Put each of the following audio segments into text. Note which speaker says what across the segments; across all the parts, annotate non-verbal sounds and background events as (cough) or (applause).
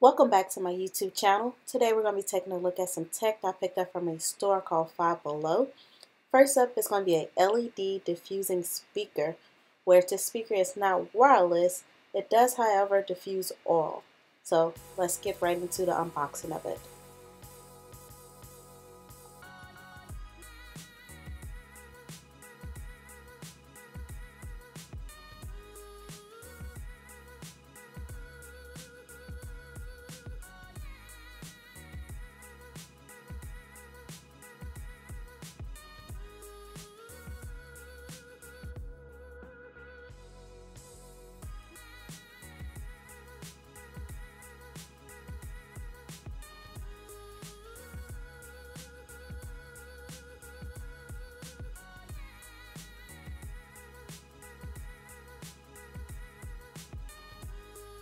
Speaker 1: Welcome back to my YouTube channel. Today we're going to be taking a look at some tech I picked up from a store called Five Below. First up is going to be a LED diffusing speaker where the speaker is not wireless, it does however diffuse oil. So let's get right into the unboxing of it.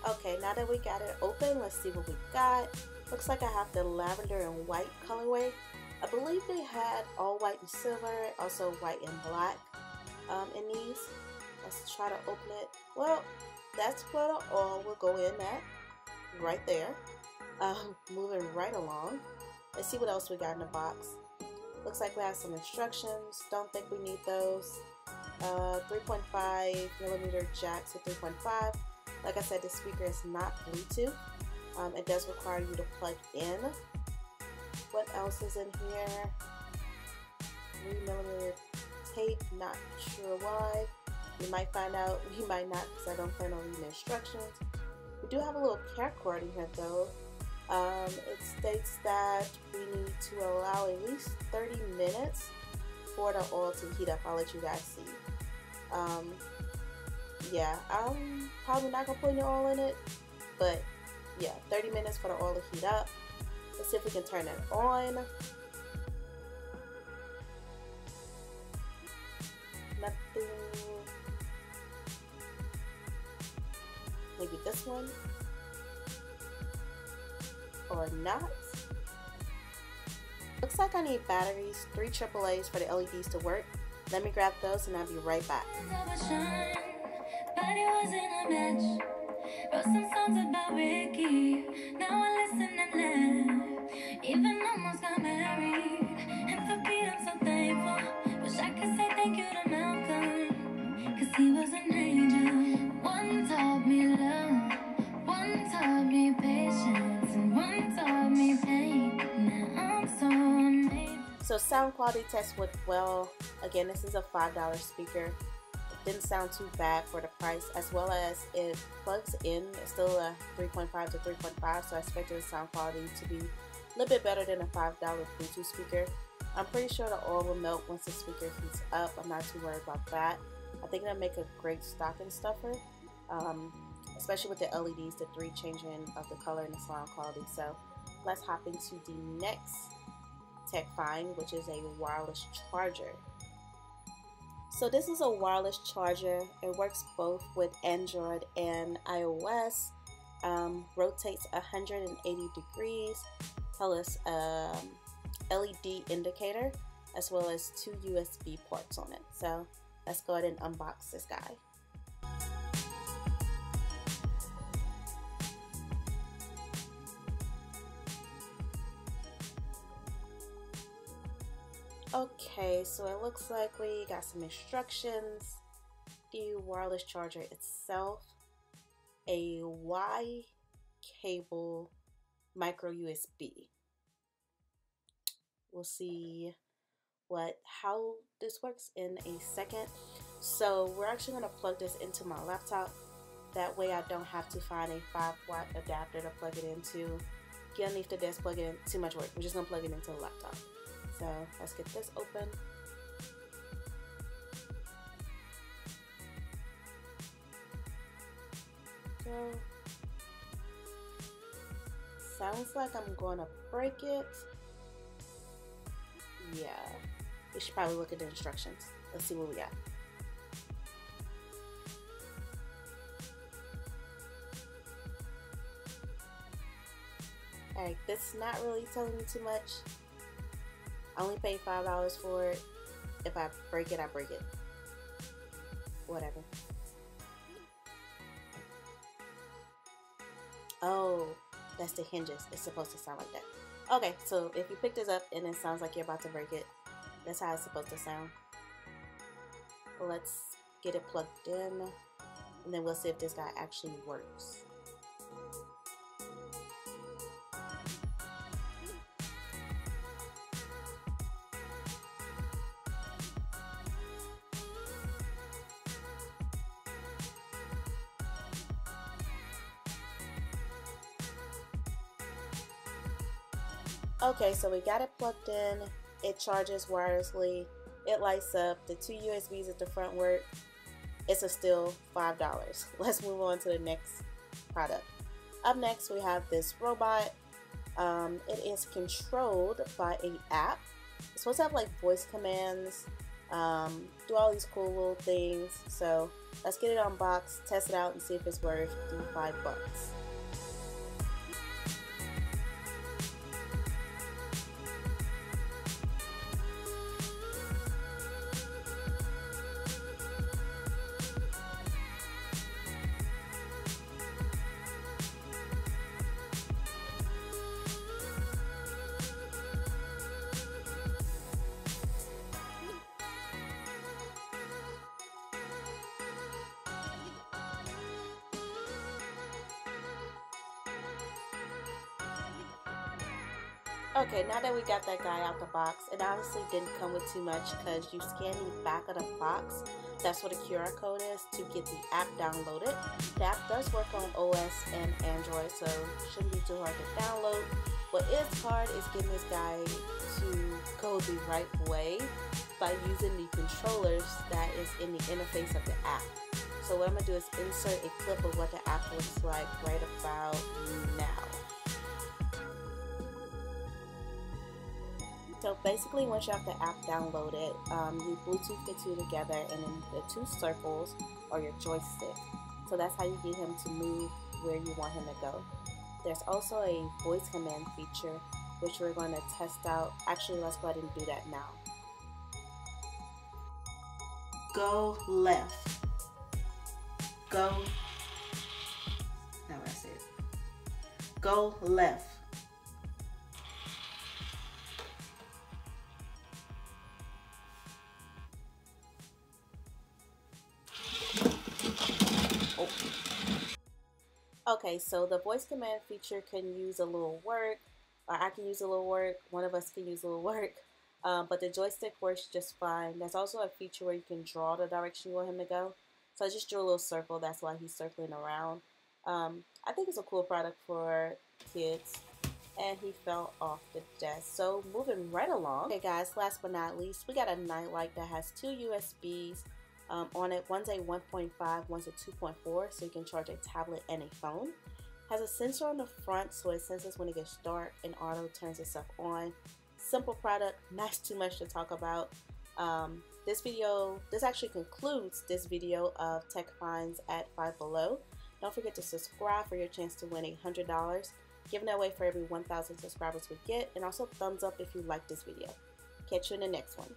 Speaker 1: Okay, now that we got it open, let's see what we got. Looks like I have the lavender and white colorway. I believe they had all white and silver, also white and black um, in these. Let's try to open it. Well, that's where the oil will go in at, right there. Um, moving right along. Let's see what else we got in the box. Looks like we have some instructions. Don't think we need those. Uh, 3.5 millimeter jack to 3.5 like I said, the speaker is not Bluetooth. Um, it does require you to plug in. What else is in here? 3 millimeter tape, not sure why. You might find out, (laughs) you might not because I don't plan on reading instructions. We do have a little care cord in here though. Um, it states that we need to allow at least 30 minutes for the oil to heat up. I'll let you guys see. Um, yeah, I'm probably not gonna put any oil in it, but yeah, 30 minutes for the oil to heat up. Let's see if we can turn it on. Nothing. Maybe this one. Or not. Looks like I need batteries, three AAA's for the LEDs to work. Let me grab those and I'll be right back body wasn't a match. Wrote some songs about Ricky. Now I listen and laugh. Even almost got married. And for Pete, I'm so thankful. Wish I could say thank you to Malcolm. Cause he was an angel. One taught me love. One taught me patience. And one taught me pain. Now I'm so amazing. So sound quality test went well. Again, this is a $5 speaker didn't sound too bad for the price as well as it plugs in it's still a 3.5 to 3.5 so I expected the sound quality to be a little bit better than a $5 Bluetooth speaker. I'm pretty sure the oil will melt once the speaker heats up. I'm not too worried about that. I think it'll make a great stocking stuffer um, especially with the LEDs the three changing of the color and the sound quality. So let's hop into the next tech find which is a wireless charger so this is a wireless charger. It works both with Android and iOS. Um, rotates 180 degrees. Us um, LED indicator as well as two USB ports on it. So let's go ahead and unbox this guy. Okay, so it looks like we got some instructions. The wireless charger itself, a Y cable micro USB. We'll see what how this works in a second. So we're actually going to plug this into my laptop. That way I don't have to find a 5 watt adapter to plug it into. Get underneath the desk, plug it in, too much work. We're just going to plug it into the laptop. So let's get this open. So sounds like I'm to break it. Yeah, we should probably look at the instructions. Let's see what we got. Alright, this is not really telling me too much. I only paid $5 for it. If I break it, I break it. Whatever. Oh, That's the hinges. It's supposed to sound like that. Okay, so if you pick this up and it sounds like you're about to break it, that's how it's supposed to sound. Let's get it plugged in and then we'll see if this guy actually works. Okay, so we got it plugged in. It charges wirelessly. It lights up. The two USBs at the front work. It's a still $5. (laughs) Let's move on to the next product. Up next, we have this robot. Um, it is controlled by an app. It's supposed to have like voice commands, um, do all these cool little things. So let's get it unboxed, test it out, and see if it's worth the five bucks. Okay, now that we got that guy out the box, it honestly didn't come with too much because you scan the back of the box. That's what a QR code is to get the app downloaded. The app does work on OS and Android, so shouldn't be too hard to download. What is hard is getting this guy to go the right way by using the controllers that is in the interface of the app. So what I'm going to do is insert a clip of what the app looks like right about now. So basically, once you have the app downloaded, um, you Bluetooth the two together, and then the two circles are your joystick. So that's how you get him to move where you want him to go. There's also a voice command feature, which we're going to test out. Actually, let's go ahead and do that now. Go left. Go. Now I it. Go left. Okay, so the voice command feature can use a little work, or I can use a little work, one of us can use a little work, um, but the joystick works just fine. There's also a feature where you can draw the direction you want him to go. So I just drew a little circle, that's why he's circling around. Um, I think it's a cool product for kids and he fell off the desk. So moving right along. Okay guys, last but not least, we got a nightlight that has two USBs um, on it. One's a 1.5, one's a 2.4, so you can charge a tablet and a phone. Has a sensor on the front, so it senses when it gets dark and auto turns itself on. Simple product, not too much to talk about. Um, this video, this actually concludes this video of Tech Finds at Five Below. Don't forget to subscribe for your chance to win $100. Giving away for every 1,000 subscribers we get, and also thumbs up if you like this video. Catch you in the next one.